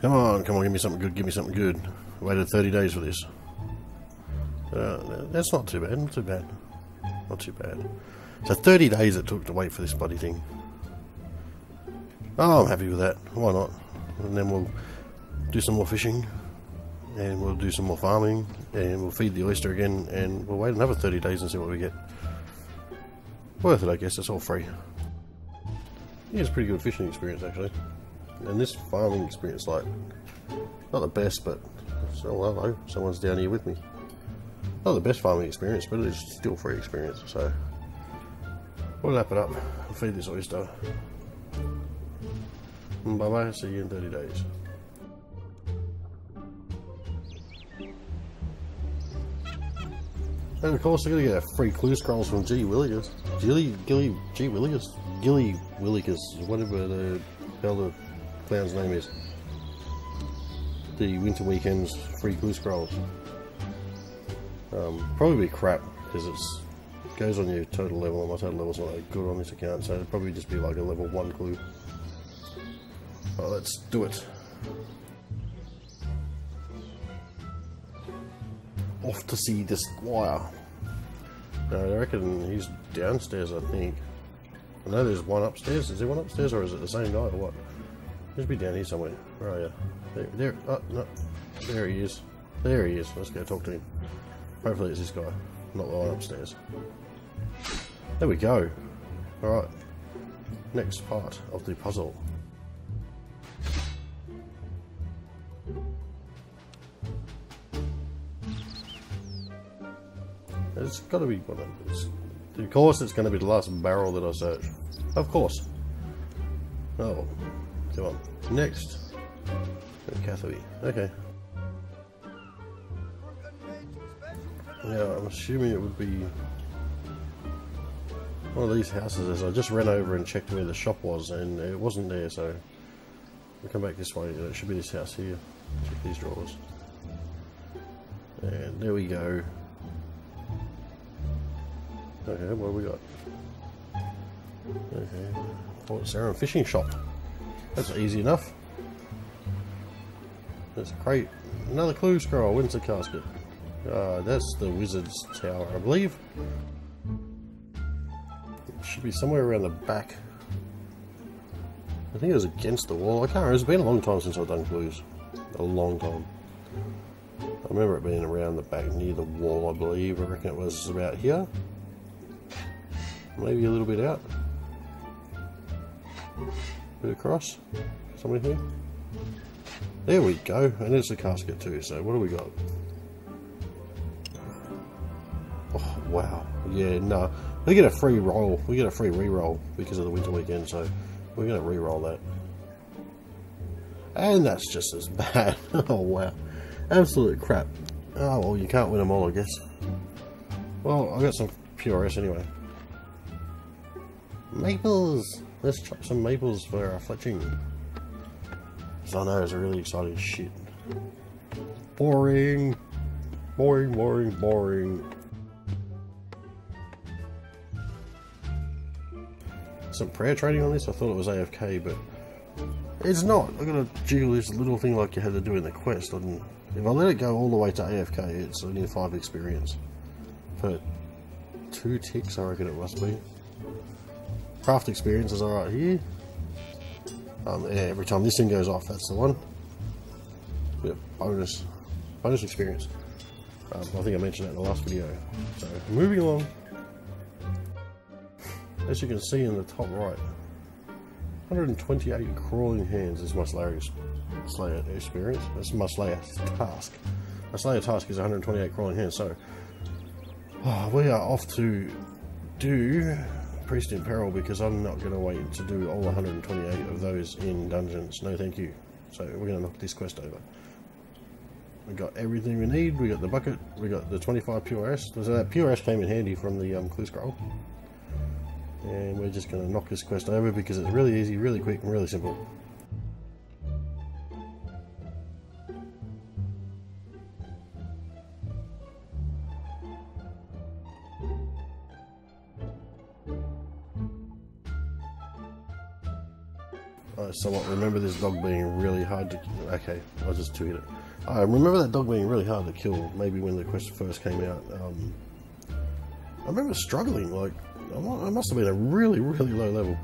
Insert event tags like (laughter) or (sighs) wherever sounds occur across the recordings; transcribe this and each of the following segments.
Come on, come on, give me something good, give me something good. Waited 30 days for this. Uh, that's not too bad, not too bad. Not too bad. So 30 days it took to wait for this bloody thing. Oh, I'm happy with that. Why not? And then we'll do some more fishing. And we'll do some more farming. And we'll feed the oyster again. And we'll wait another 30 days and see what we get. Worth it, I guess. It's all free. Yeah, it's a pretty good fishing experience, actually. And this farming experience, like, not the best, but so well, hello, someone's down here with me. Not the best farming experience, but it's still free experience. So we'll wrap it up. I'll feed this oyster. Bye bye. See you in 30 days. And of course, they're to get a free clue scrolls from G. Willikers. Gilly, Gilly, G. Willikers? Gilly Willikers, whatever the hell the clown's name is. The Winter Weekends free clue scrolls. Um, probably be crap because it's goes on your total level, and my total level's not that good on this account, so it'd probably just be like a level 1 clue. Well, let's do it. Off to see the squire. I reckon he's downstairs, I think. I know there's one upstairs. Is there one upstairs, or is it the same guy, or what? He should be down here somewhere. Where are you? There, there, oh, no. There he is. There he is. Let's go talk to him. Hopefully it's this guy, not the one upstairs. There we go. Alright. Next part of the puzzle. It's got to be one of these. Of course, it's going to be the last barrel that I search. Of course. Oh, come. Next. Oh, Cathay. Okay. Yeah, I'm assuming it would be one of these houses. As I just ran over and checked where the shop was, and it wasn't there. So we come back this way. It should be this house here. Check these drawers. And there we go. Okay, what have we got? Okay, Port Sarim fishing shop. That's easy enough. There's a crate. Another clue scroll. Windsor casket. Uh, that's the wizard's tower, I believe. It should be somewhere around the back. I think it was against the wall. I can't remember. It's been a long time since I've done clues. A long time. I remember it being around the back near the wall, I believe. I reckon it was about here maybe a little bit out. Bit across. Somewhere here. There we go. And it's a casket too. So what do we got? Oh, wow. Yeah, no. We get a free roll. We get a free re-roll because of the winter weekend. So we're going to re-roll that. And that's just as (laughs) bad. oh, wow. Absolute crap. Oh, well, you can't win them all, I guess. Well, I got some PRS anyway. Maples! Let's chop some maples for our fletching. Because I know it's really exciting shit. Boring! Boring, boring, boring. Some prayer trading on this? I thought it was AFK, but it's not. I gotta jiggle this little thing like you had to do in the quest. And if I let it go all the way to AFK, it's only 5 experience. For two ticks, I reckon it must be craft experience is alright here. Um, yeah, every time this thing goes off, that's the one. Bit bonus, bonus experience. Um, I think I mentioned that in the last video. So, moving along. As you can see in the top right, 128 crawling hands is my Slayer, Slayer experience. That's my Slayer task. My Slayer task is 128 crawling hands, so oh, (sighs) we are off to do Priest in Peril because I'm not going to wait to do all 128 of those in dungeons. No thank you. So we're going to knock this quest over. We got everything we need. We got the bucket. We got the 25 PRS. So that PRS came in handy from the um, clue scroll. And we're just going to knock this quest over because it's really easy, really quick, and really simple. I somewhat remember this dog being really hard to. Okay, I just two hit it. I remember that dog being really hard to kill. Maybe when the quest first came out. Um, I remember struggling. Like I must have been a really, really low level.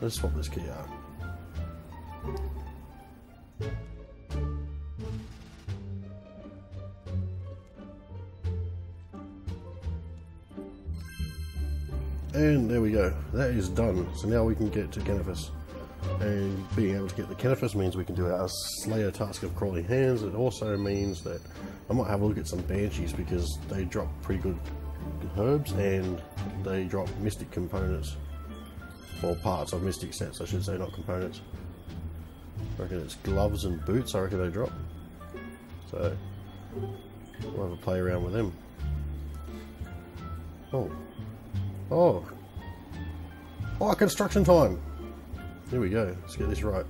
Let's swap this key out. And there we go. That is done. So now we can get to Canifis. And being able to get the Canifis means we can do our Slayer task of crawling hands. It also means that I might have a look at some Banshees because they drop pretty good herbs and they drop Mystic components. Or parts of Mystic sets, I should say, not components. I reckon it's gloves and boots, I reckon they drop. So, we'll have a play around with them. Oh, Oh. Oh, construction time. Here we go. Let's get this right.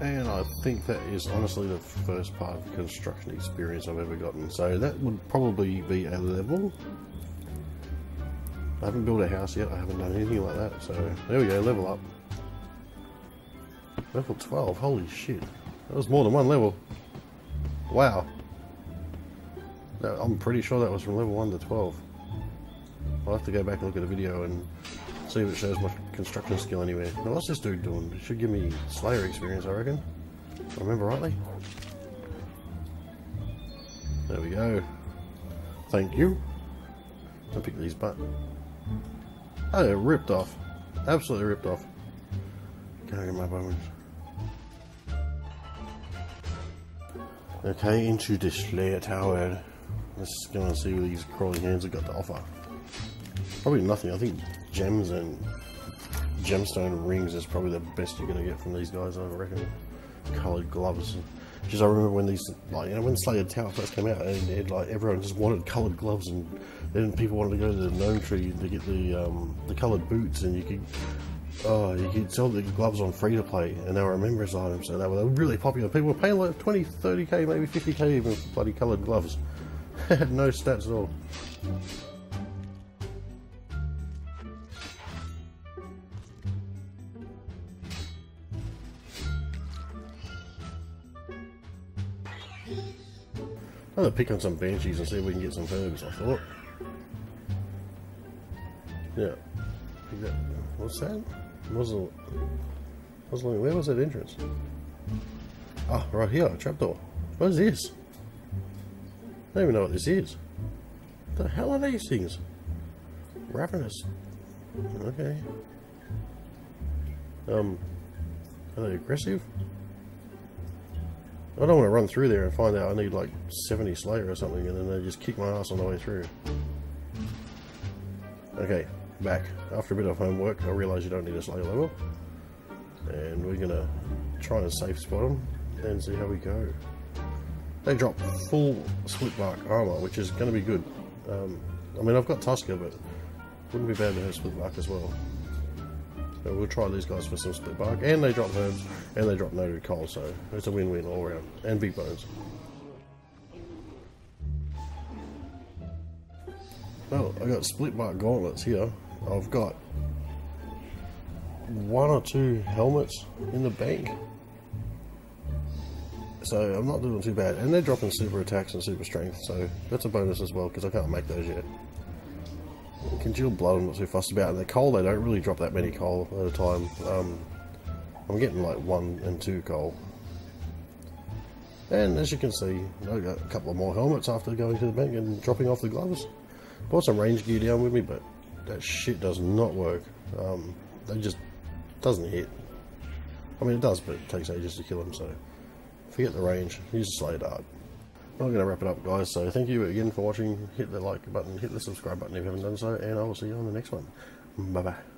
And I think that is honestly the first part of construction experience I've ever gotten. So that would probably be a level. I haven't built a house yet, I haven't done anything like that. So there we go, level up. Level 12, holy shit. That was more than one level. Wow. I'm pretty sure that was from level 1 to 12. I'll have to go back and look at the video and See if it shows my construction skill anywhere. Now what's this dude doing? It should give me Slayer experience, I reckon. If I remember rightly. There we go. Thank you. I'll pick these but Oh, ripped off. Absolutely ripped off. Can I get my bones? Okay, into the Slayer Tower. Let's go and see what these crawling hands have got to offer. Probably nothing. I think gems and gemstone rings is probably the best you're going to get from these guys, I reckon. Coloured gloves. Because I remember when these, like, you know, when Slayer Tower first came out, and it, like everyone just wanted coloured gloves, and then people wanted to go to the gnome tree to get the um, the coloured boots, and you could, oh, you could sell the gloves on free to play, and they were a members item, so they were really popular. People were paying like 20, 30k, maybe 50k even for bloody coloured gloves. had (laughs) no stats at all. I'm gonna pick on some banshees and see if we can get some herbs, I thought. Yeah. What's that? Muzzle. Muzzling. Where was that entrance? Ah, oh, right here, trapdoor. What is this? I don't even know what this is. What the hell are these things? Ravenous. Okay. Um, are they aggressive? I don't want to run through there and find out I need like 70 Slayer or something and then they just kick my ass on the way through. Okay, back. After a bit of homework, I realise you don't need a Slayer level. And we're going to try and safe spot them and see how we go. They drop full split bark armour, which is going to be good. Um, I mean, I've got Tusker, but wouldn't be bad to have split bark as well. So we'll try these guys for some split bark, and they drop herbs, and they drop noted coal, so it's a win-win all around. And big bones. Well, I got split bark gauntlets here. I've got one or two helmets in the bank. So I'm not doing too bad. And they're dropping super attacks and super strength, so that's a bonus as well, because I can't make those yet. Congealed blood I'm not too fussed about. And the coal, they don't really drop that many coal at a time. Um, I'm getting like one and two coal. And as you can see, I got a couple of more helmets after going to the bank and dropping off the gloves. Bought some range gear down with me, but that shit does not work. Um, they just doesn't hit. I mean, it does, but it takes ages to kill them, so forget the range. Use a Slayer Dart. I'm going to wrap it up, guys. So thank you again for watching. Hit the like button, hit the subscribe button if you haven't done so, and I will see you on the next one. Bye bye.